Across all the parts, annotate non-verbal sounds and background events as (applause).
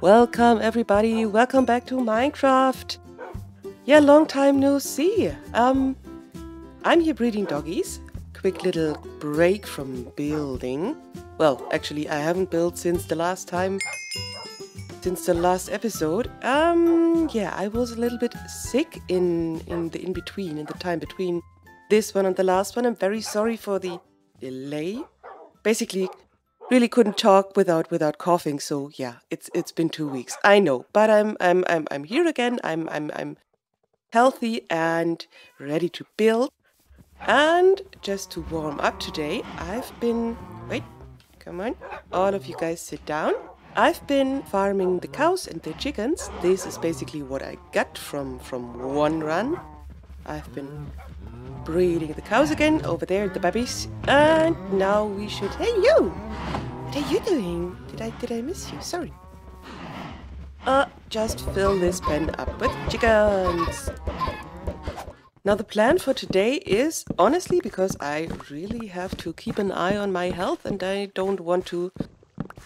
Welcome everybody, welcome back to Minecraft. Yeah, long time no see. Um, I'm here breeding doggies. Quick little break from building. Well, actually I haven't built since the last time, since the last episode. Um, yeah, I was a little bit sick in, in the in-between, in the time between this one and the last one. I'm very sorry for the delay. Basically, really couldn't talk without without coughing. So yeah, it's it's been two weeks. I know, but I'm I'm I'm I'm here again. I'm I'm I'm healthy and ready to build. And just to warm up today, I've been wait, come on, all of you guys sit down. I've been farming the cows and the chickens. This is basically what I got from from one run. I've been breeding the cows again over there, the babies. And now we should. Hey, you! What are you doing? Did I did I miss you? Sorry. Uh, just fill this pen up with chickens. Now the plan for today is honestly because I really have to keep an eye on my health and I don't want to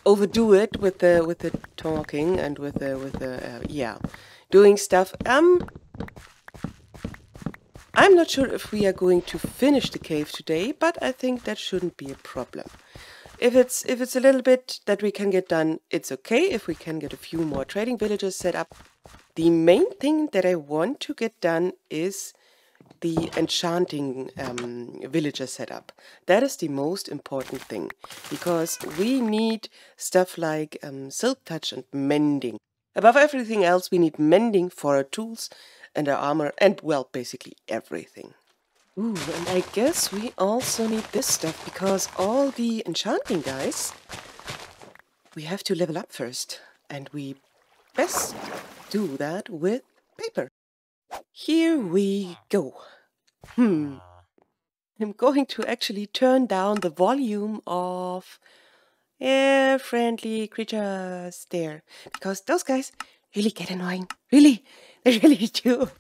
overdo it with the with the talking and with the with the uh, yeah doing stuff. Um, I'm not sure if we are going to finish the cave today, but I think that shouldn't be a problem. If it's if it's a little bit that we can get done, it's okay. If we can get a few more trading villages set up. The main thing that I want to get done is the enchanting um, villager setup. That is the most important thing because we need stuff like um, silk touch and mending. Above everything else, we need mending for our tools and our armor and, well, basically everything. Ooh, and I guess we also need this stuff because all the enchanting guys, we have to level up first. And we best do that with paper. Here we go. Hmm. I'm going to actually turn down the volume of air friendly creatures there because those guys really get annoying. Really, (laughs) they really do.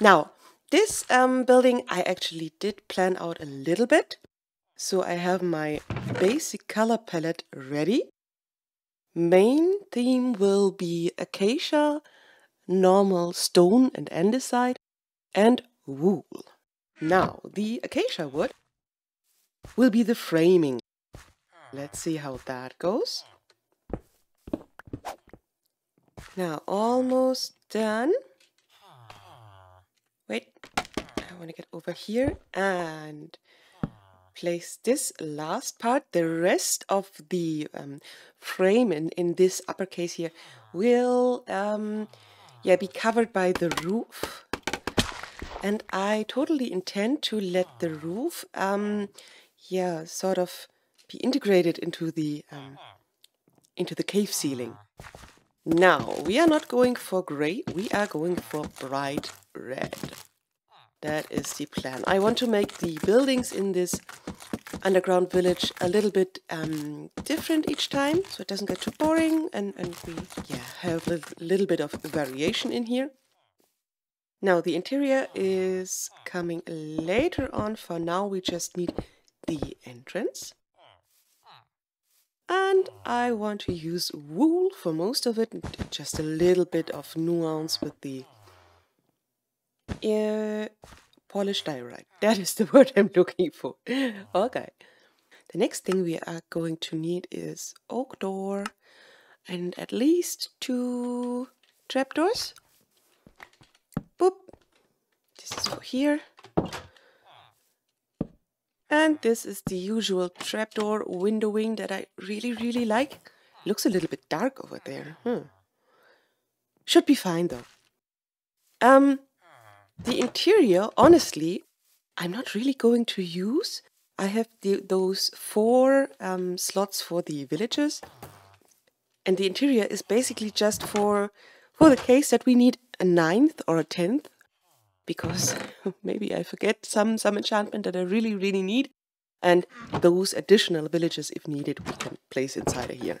Now, this um, building I actually did plan out a little bit. So I have my basic color palette ready. Main theme will be acacia, normal stone and andesite, and wool. Now, the acacia wood will be the framing. Let's see how that goes. Now, almost done. Wait, I want to get over here and place this last part. The rest of the um, frame in, in this uppercase here will um, yeah, be covered by the roof. And I totally intend to let the roof um, yeah, sort of be integrated into the um, into the cave ceiling. Now, we are not going for grey, we are going for bright red. That is the plan. I want to make the buildings in this underground village a little bit um, different each time, so it doesn't get too boring, and, and we yeah, have a little bit of variation in here. Now, the interior is coming later on. For now, we just need the entrance. And I want to use wool for most of it, just a little bit of nuance with the uh, polished diorite. That is the (laughs) word I'm looking for. okay. The next thing we are going to need is oak door and at least two trapdoors. Boop. This is for here. And this is the usual trapdoor windowing that I really, really like. Looks a little bit dark over there. Hmm. Should be fine though. Um, the interior, honestly, I'm not really going to use. I have the, those four um, slots for the villagers. And the interior is basically just for, for the case that we need a ninth or a tenth because (laughs) maybe I forget some, some enchantment that I really, really need. And those additional villages, if needed, we can place inside of here.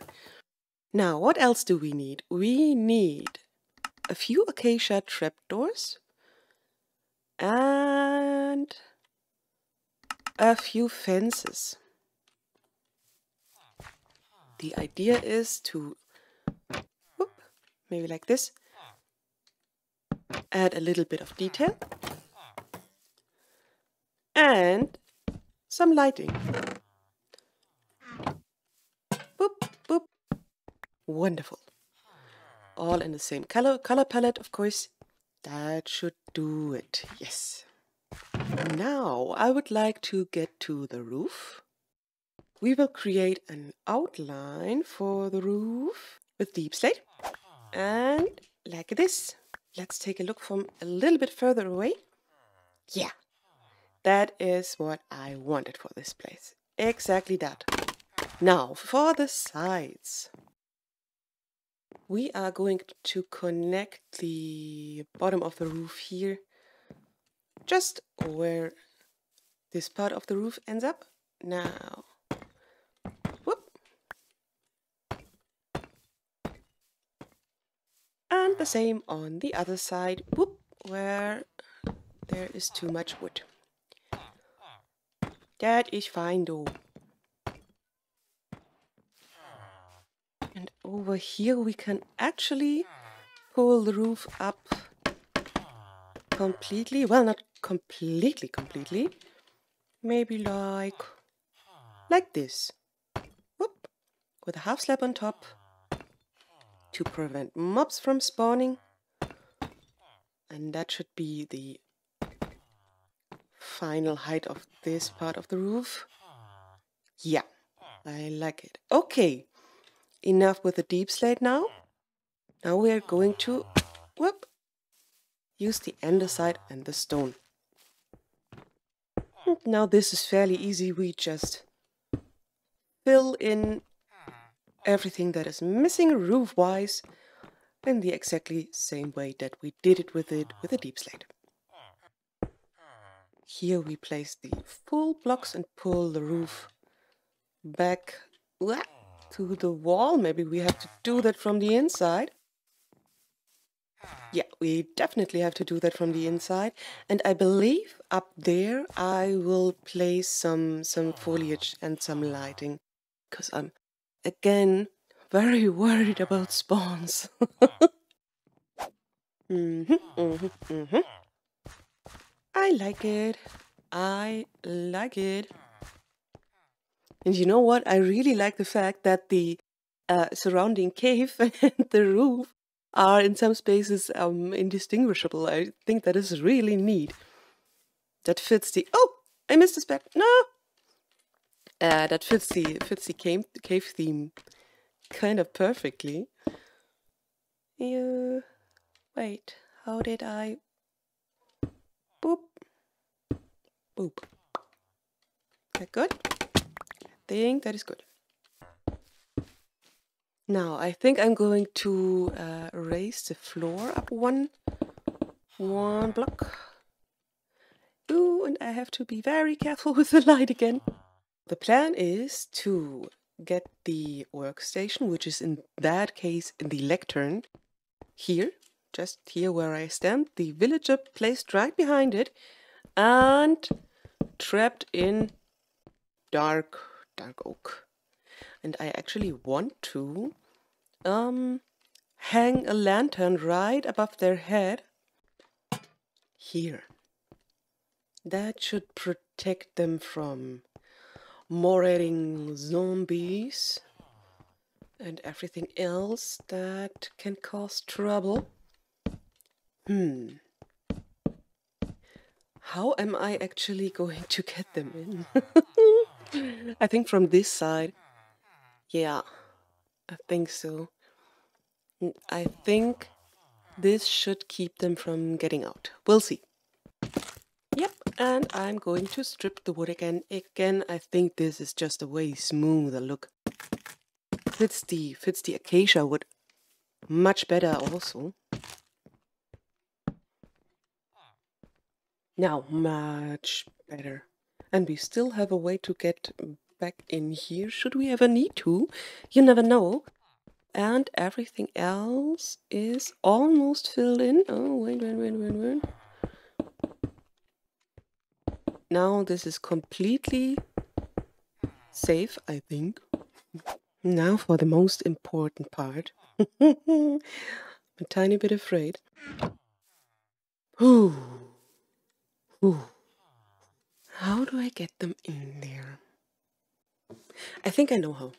Now, what else do we need? We need a few acacia trapdoors and a few fences. The idea is to maybe like this. Add a little bit of detail. And some lighting. Boop, boop. Wonderful. All in the same color, color palette, of course. That should do it, yes. Now I would like to get to the roof. We will create an outline for the roof with deep slate. And like this. Let's take a look from a little bit further away. Yeah, that is what I wanted for this place. Exactly that. Now, for the sides. We are going to connect the bottom of the roof here, just where this part of the roof ends up. Now, whoop. And the same on the other side, whoop, where there is too much wood. That is fine though. And over here we can actually pull the roof up completely. Well, not completely, completely. Maybe like, like this. Whoop. With a half slab on top to prevent mobs from spawning. And that should be the final height of this part of the roof. Yeah, I like it. Okay, enough with the deep slate now. Now we are going to whoop, use the andesite and the stone. now this is fairly easy. We just fill in everything that is missing roof-wise in the exactly same way that we did it with it with a deep slate. Here we place the full blocks and pull the roof back to the wall. Maybe we have to do that from the inside. Yeah, we definitely have to do that from the inside. And I believe up there I will place some some foliage and some lighting. Because I'm, again, very worried about spawns. (laughs) mm -hmm, mm -hmm, mm -hmm. I like it. I like it. And you know what? I really like the fact that the uh, surrounding cave (laughs) and the roof are in some spaces um, indistinguishable. I think that is really neat. That fits the... Oh! I missed a spec. No! Uh, that fits the, fits the cave, cave theme kind of perfectly. Yeah. Wait, how did I... Boop. Boop. That good? I think that is good. Now, I think I'm going to uh, raise the floor up one, one block. Ooh, and I have to be very careful (laughs) with the light again. The plan is to get the workstation, which is in that case in the lectern, here, just here where I stand, the villager placed right behind it, and trapped in dark, dark oak. And I actually want to um, hang a lantern right above their head here. That should protect them from marauding zombies and everything else that can cause trouble. Hmm. How am I actually going to get them in? (laughs) I think from this side. Yeah, I think so. I think this should keep them from getting out. We'll see. And I'm going to strip the wood again. Again, I think this is just a way smoother look. Fits the, fits the acacia wood much better also. Now, much better. And we still have a way to get back in here, should we ever need to. You never know. And everything else is almost filled in. Oh, wait, wait, wait, wait, wait. Now this is completely safe, I think. Now for the most important part. (laughs) a tiny bit afraid. Ooh. Ooh. How do I get them in there? I think I know how.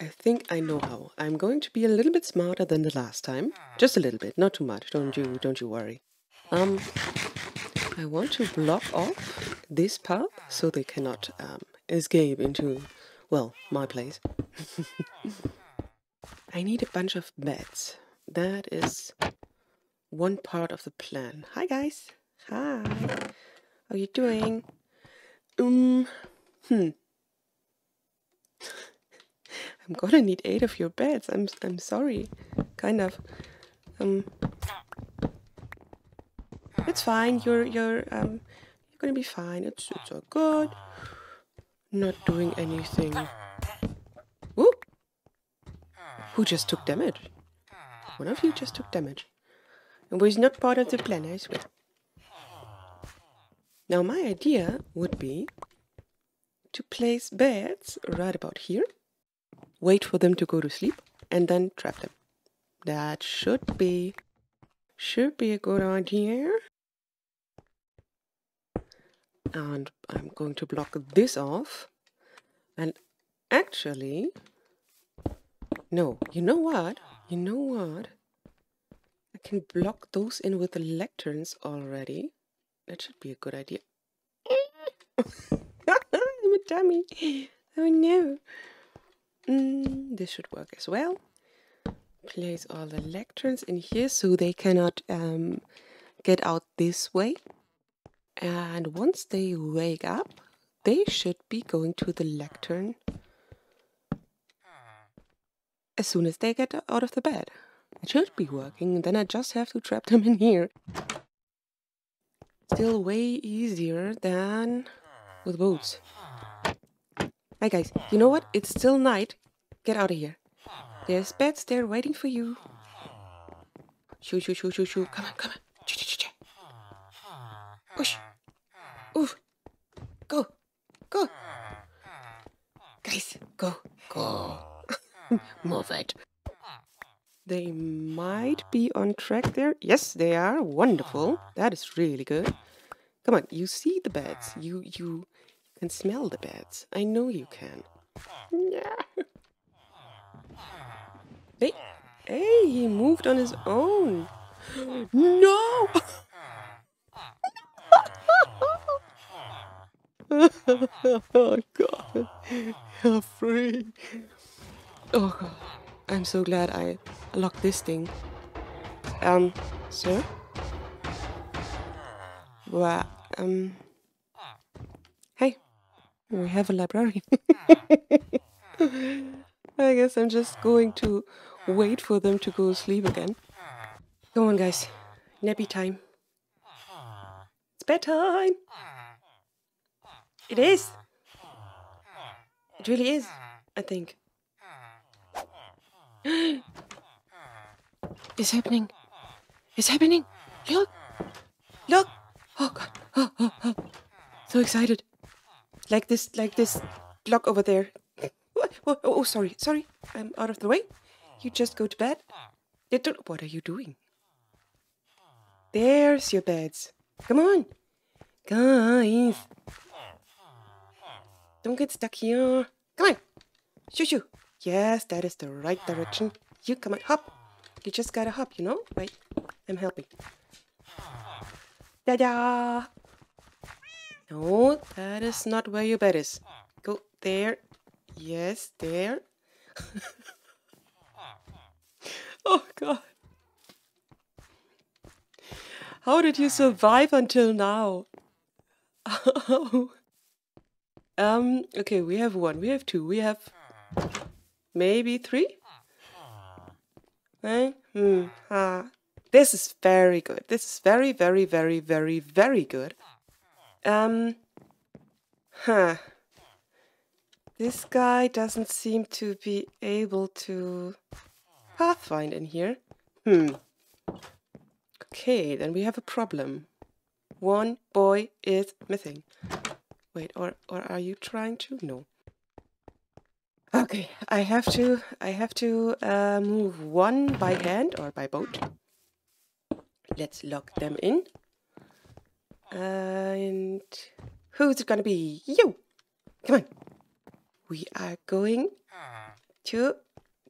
I think I know how. I'm going to be a little bit smarter than the last time. Just a little bit, not too much. Don't you don't you worry. Um I want to block off this path so they cannot um, escape into well, my place. (laughs) I need a bunch of beds. That is one part of the plan. Hi guys. Hi. How are you doing? Um hmm. (laughs) I'm gonna need eight of your beds. I'm I'm sorry. Kind of. Um It's fine. You're you're um you're gonna be fine. It's it's all good. Not doing anything. Whoop! Who just took damage? One of you just took damage. And was not part of the plan, I swear. Now my idea would be to place beds right about here, wait for them to go to sleep, and then trap them. That should be should be a good idea. And I'm going to block this off. And actually, no, you know what? You know what? I can block those in with the lecterns already. That should be a good idea. I'm a dummy. Oh no. Mm, this should work as well. Place all the lecterns in here so they cannot um, get out this way. And once they wake up, they should be going to the lectern as soon as they get out of the bed. It should be working, then I just have to trap them in here. Still way easier than with boots. Hey guys, you know what? It's still night. Get out of here. There's beds there waiting for you. Shoo, shoo, shoo, shoo, shoo. Come on, come on. Ch -ch -ch Push. Oof. Go. Go. Guys, go. Go. (laughs) Move it. They might be on track there. Yes, they are. Wonderful. That is really good. Come on, you see the beds. You you can smell the beds. I know you can. Yeah. Hey, hey, he moved on his own. No! (laughs) oh God, you're free. Oh God, I'm so glad I locked this thing. Um, sir? Well, um, hey, we have a library. (laughs) I guess I'm just going to wait for them to go to sleep again. Come on, guys. Nappy time. It's bedtime. It is. It really is, I think. (gasps) it's happening. It's happening. Look. Look. Oh god. Oh, oh, oh. So excited. Like this, like this block over there. What? (laughs) Oh, oh, oh, sorry, sorry. I'm out of the way. You just go to bed. What are you doing? There's your beds. Come on. Guys. Don't get stuck here. Come on. Shoo shoo. Yes, that is the right direction. You come on, hop. You just gotta hop, you know? Wait, I'm helping. Da-da! No, that is not where your bed is. Go there. Yes, there. (laughs) (laughs) oh, God. How did you survive until now? (laughs) um, okay, we have one, we have two, we have maybe three? Eh? Hmm, ah. This is very good. This is very, very, very, very, very good. Um, huh. This guy doesn't seem to be able to pathfind in here. Hmm. Okay, then we have a problem. One boy is missing. Wait, or, or are you trying to? No. Okay, I have to I have to uh, move one by hand or by boat. Let's lock them in. And who's it gonna be? You! Come on. We are going to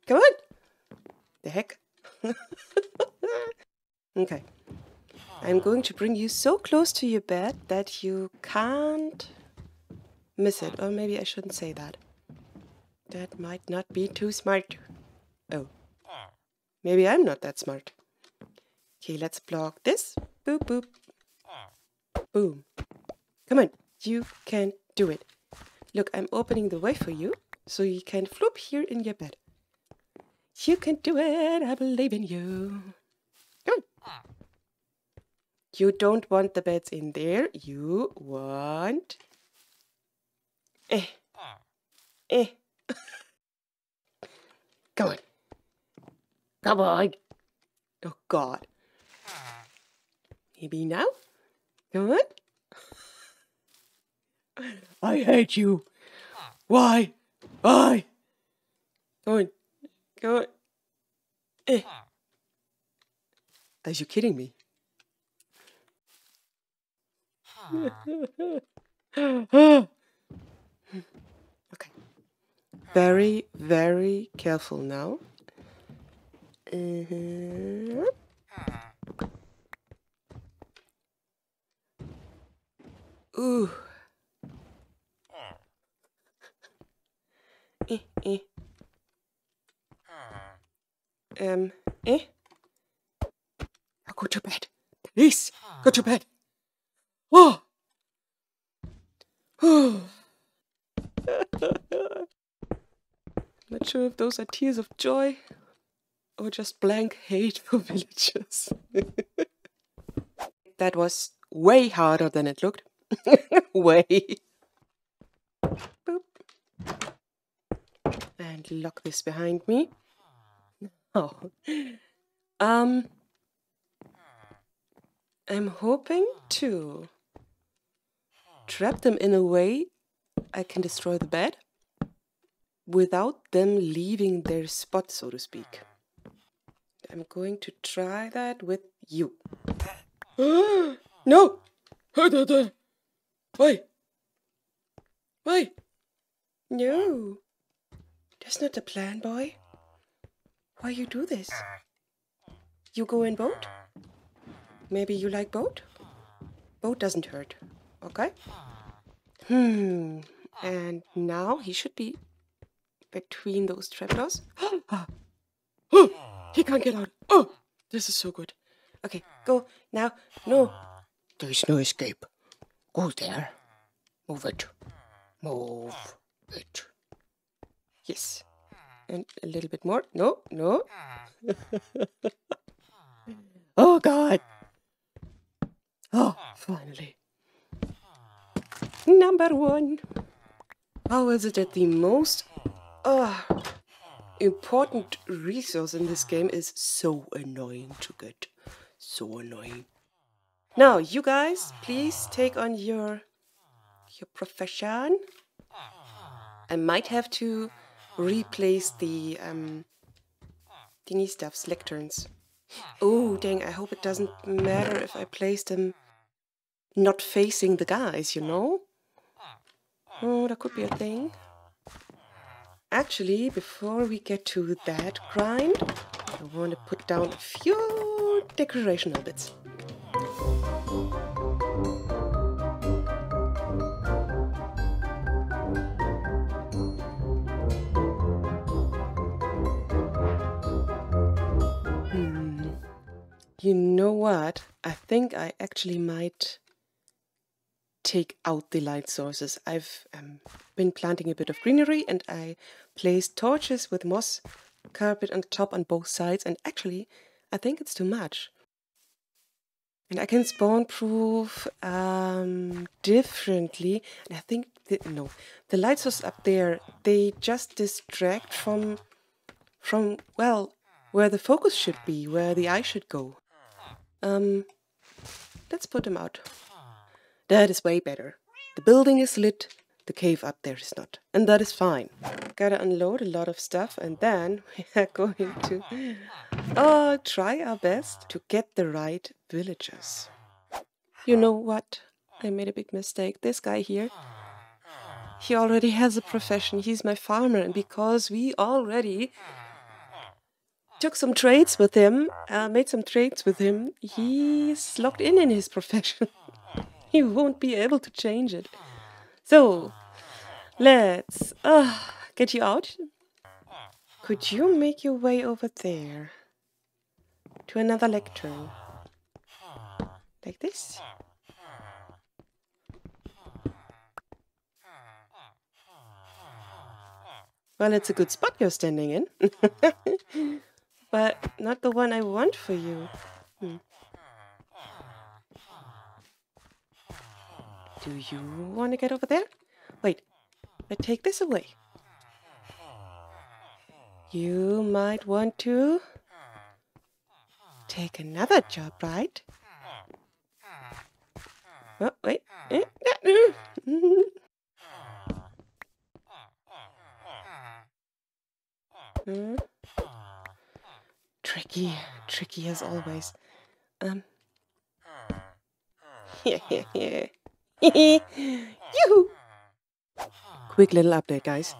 come on. The heck? (laughs) okay. I'm going to bring you so close to your bed that you can't miss it. Or maybe I shouldn't say that. That might not be too smart. Oh. Maybe I'm not that smart. Okay, let's block this. Boop, boop. Boom. Come on, you can do it. Look, I'm opening the way for you, so you can flop here in your bed. You can do it, I believe in you. Come on. You don't want the beds in there, you want... Eh. Eh. (laughs) Come on. Come on. Oh, God. Maybe now? Come on. I hate you. Why? Why? Come on. On. Eh. Are you kidding me? (laughs) okay. Very, very careful now. Uh -huh. Ooh. eh, eh. Um, eh? Now go to bed. Please, go to bed. Oh! Oh! (laughs) Not sure if those are tears of joy or just blank hate for (laughs) villagers. (laughs) that was way harder than it looked. way. Boop. And lock this behind me. Oh. (laughs) Um. I'm hoping to trap them in a way I can destroy the bed without them leaving their spot, so to speak. I'm going to try that with you. (gasps) no! Why? Why? No. That's not the plan, boy. Why you do this? You go in boat? Maybe you like boat? Boat doesn't hurt. Okay? Hmm. And now he should be between those trapdoors. oh, (gasps) (gasps) he can't get out. Oh, this is so good. Okay, go now. No, there's no escape. Go there. Move it. Move it. Yes. And a little bit more. No, no. (laughs) oh, God. Oh, finally. Number one. How is it that the most uh, important resource in this game is so annoying to get? So annoying. Now, you guys, please take on your your profession. I might have to replace the um, thingy stuffs, lecterns. Oh, dang, I hope it doesn't matter if I place them not facing the guys, you know? Oh, that could be a thing. Actually, before we get to that grind, I want to put down a few decorational bits. You know what? I think I actually might take out the light sources. I've um, been planting a bit of greenery and I placed torches with moss carpet on top on both sides and actually I think it's too much. And I can spawn proof um, differently. And I think, the, no, the light sources up there, they just distract from, from, well, where the focus should be, where the eye should go. Um, let's put them out. That is way better. The building is lit, the cave up there is not. And that is fine. Gotta unload a lot of stuff and then (laughs) we are going to uh, try our best to get the right villagers. You know what? I made a big mistake. This guy here, he already has a profession. He's my farmer. And because we already took some trades with him, uh, made some trades with him, he's locked in in his (laughs) profession. he won't be able to change it. So, let's uh, get you out. Could you make your way over there to another lectern? Like this? Well, it's a good spot you're standing in. (laughs) but not the one I want for you. Hmm. Do you want to get over there? Wait, I take this away. You might want to take another job, right? Oh, wait. (laughs) Hmm? Tricky, tricky as always. Um. Yeah, yeah, yeah. Quick little update, guys.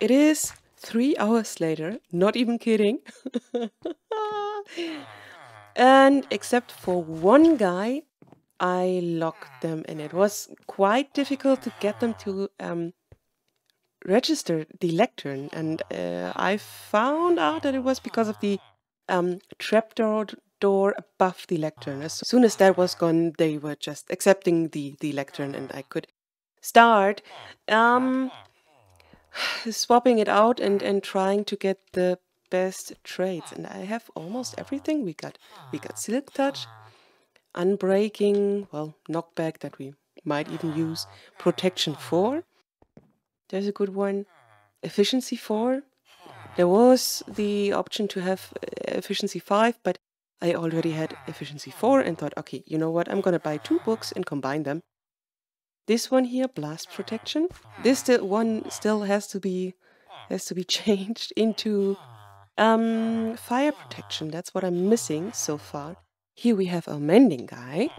It is three hours later, not even kidding. (laughs) and except for one guy, I locked them and it was quite difficult to get them to um, registered the lectern, and uh, I found out that it was because of the um, trapdoor door above the lectern. As soon as that was gone, they were just accepting the, the lectern, and I could start um, swapping it out and, and trying to get the best trades. And I have almost everything. We got we got silk touch, unbreaking, well, knockback that we might even use, protection four. There's a good one. Efficiency 4. There was the option to have uh, efficiency 5, but I already had efficiency 4 and thought, okay, you know what, I'm gonna buy two books and combine them. This one here, blast protection. This one still has to be has to be (laughs) changed into um, fire protection. That's what I'm missing so far. Here we have a mending guy.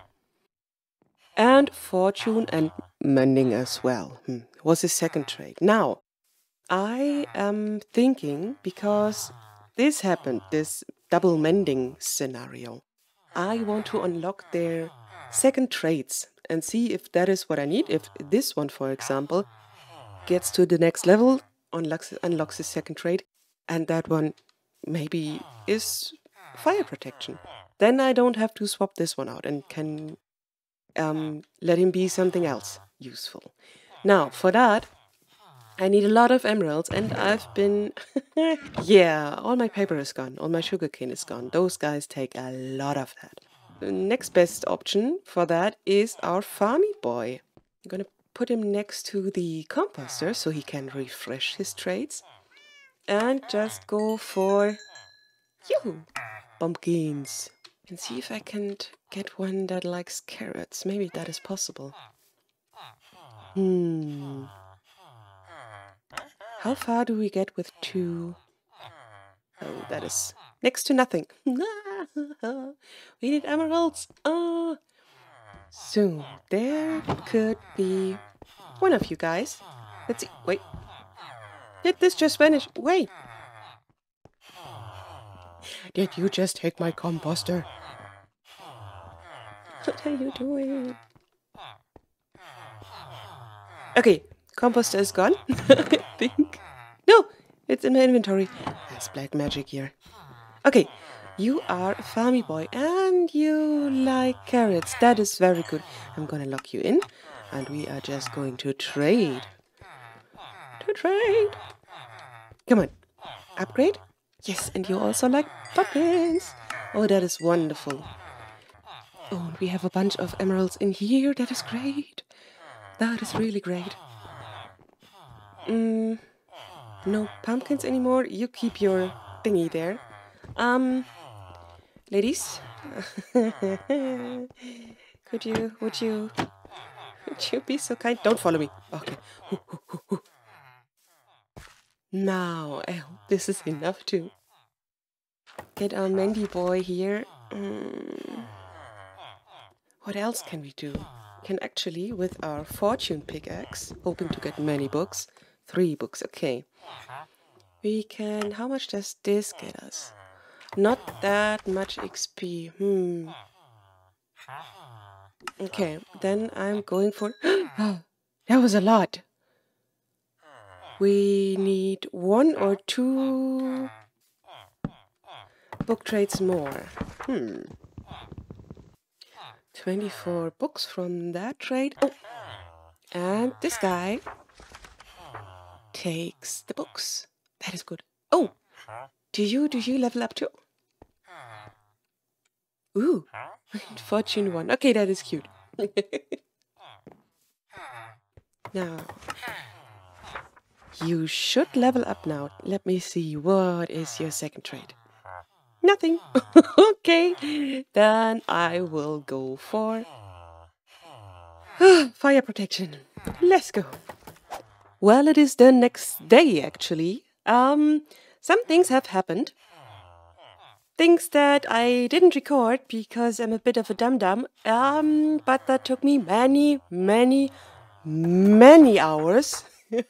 And fortune and mending as well. Hmm was his second trade. Now, I am thinking because this happened, this double mending scenario, I want to unlock their second trades and see if that is what I need. If this one, for example, gets to the next level, unlocks, unlocks his second trade, and that one maybe is fire protection. Then I don't have to swap this one out and can um, let him be something else useful. Now, for that, I need a lot of emeralds, and I've been... (laughs) yeah, all my paper is gone, all my sugarcane is gone. Those guys take a lot of that. The next best option for that is our farmy boy. I'm gonna put him next to the composter so he can refresh his trades. And just go for... Yoo! Pumpkins. And see if I can get one that likes carrots. Maybe that is possible. Hmm. How far do we get with two? Oh, that is next to nothing. (laughs) we need emeralds. Ah. Oh. Soon there could be one of you guys. Let's see. Wait. Did this just vanish? Wait. Did you just take my composter? What are you doing? Okay, composter is gone, (laughs) I think. No, it's in my inventory. That's black magic here. Okay, you are a farmy boy and you like carrots. That is very good. I'm gonna lock you in and we are just going to trade. To trade. Come on. Upgrade? Yes, and you also like pumpkins. Oh, that is wonderful. Oh, we have a bunch of emeralds in here. That is great. That is really great. Mm, no pumpkins anymore. You keep your thingy there. Um, ladies, (laughs) could you, would you, Would you be so kind? Don't follow me. Okay. (laughs) Now, I hope this is enough to get our mending boy here. Mm. What else can we do? can actually, with our fortune pickaxe, hoping to get many books, three books, okay. Uh-huh. We can, how much does this get us? Not that much XP, hmm. Uh-huh. Okay, then uh-huh. I'm going for, (gasps) that was a lot. We need one or two book trades more. Hmm. 24 books from that trade. Oh. And this guy takes the books. That is good. Oh, do you do you level up too? Ooh, (laughs) fortune one. Okay, that is cute. (laughs) now, you should level up now. Let me see. What is your second trade? Nothing. (laughs) okay, then I will go for (gasps) fire protection. Let's go. Well, it is the next day actually. Um, some things have happened. Things that I didn't record because I'm a bit of a dum dum. Um, but that took me many, many, many hours. (laughs)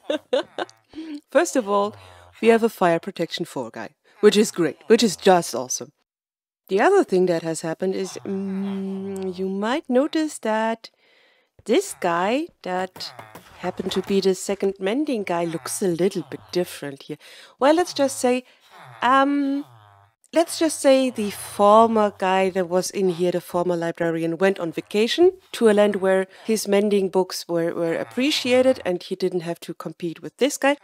First of all, we have a fire protection 4 guy which is great, which is just awesome. The other thing that has happened is um, you might notice that this guy that happened to be the second mending guy looks a little bit different here. Well, let's just say, um, let's just say the former guy that was in here, the former librarian, went on vacation to a land where his mending books were, were appreciated and he didn't have to compete with this guy.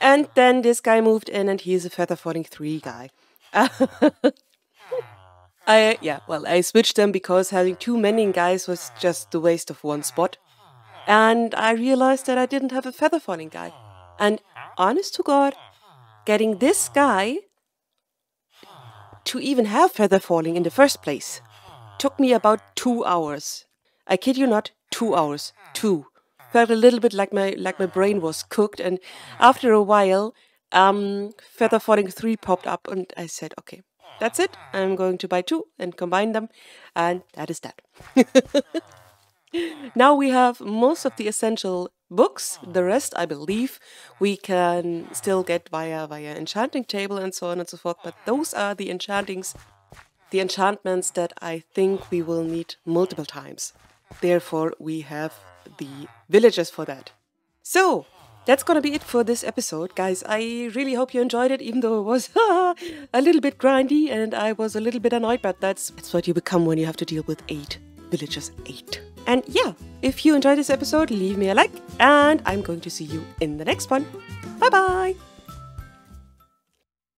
And then this guy moved in and he's a feather falling three guy. (laughs) I yeah, well, I switched them because having too many guys was just the waste of one spot. And I realized that I didn't have a feather falling guy. And honest to God, getting this guy to even have feather falling in the first place took me about two hours. I kid you not, two hours. Two felt a little bit like my like my brain was cooked. And after a while, um, Feather Falling 3 popped up, and I said, okay, that's it. I'm going to buy two and combine them, and that is that. (laughs) now we have most of the essential books. The rest, I believe, we can still get via via enchanting table and so on and so forth. But those are the enchantings, the enchantments that I think we will need multiple times. Therefore, we have the villagers for that. So, that's gonna be it for this episode, guys. I really hope you enjoyed it, even though it was (laughs) a little bit grindy and I was a little bit annoyed, but that's, that's what you become when you have to deal with eight villagers. Eight. And yeah, if you enjoyed this episode, leave me a like, and I'm going to see you in the next one. Bye bye!